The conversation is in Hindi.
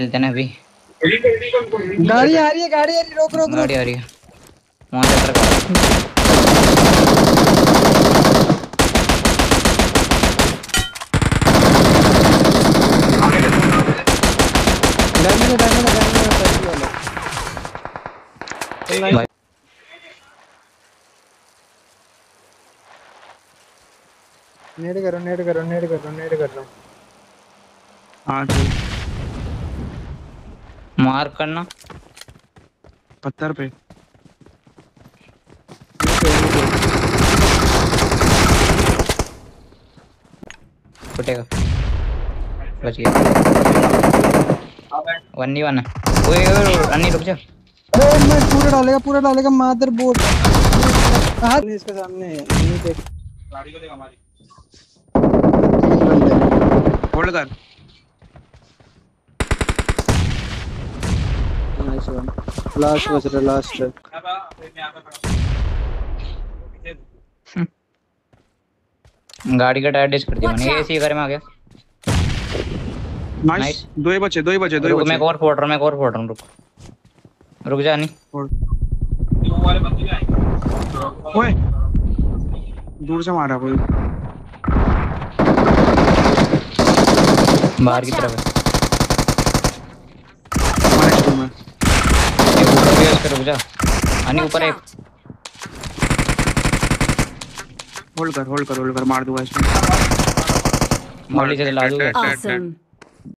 खेलते हैं ना अभी। गाड़ी आ रही है गाड़ी आ रही है रोक रोक गाड़ी आ रही है। वहाँ से ट्रक डैमेज डैमेज डैमेज वाला नेड करो नेड करो नेड करो नेड कर। हूँ हाँ मार्क करना। पत्थर पे। फुटेगा। बच गया। वन ही वन है। ओए ओए अन्नी रुक जा। अरे मैं पूरा डालेगा पूरा डालेगा मादर बोर्ड नहीं इसके सामने नहीं देख। होल्ड कर नाइस वन लास्ट बच रहा लास्ट गाड़ी का टायर डिस कर दिया मैंने। एसी घर में आ गया। नाइस दो ही बचे दो ही बचे दो ही रुक मैं एक और फोड़ रहा हूँ मैं एक और फोड़ रहा हूँ रुक। रुक जा नहीं। ओए। दूर से मारा कोई। बाहर की तरफ़ है हमारे स्कूल में एक ऊपर भी है उस पे रुक जा। आने ऊपर एक। होल्ड कर होल्ड कर होल्ड कर मार दूँगा इसमें। मार से ला दूँगा। Awesome.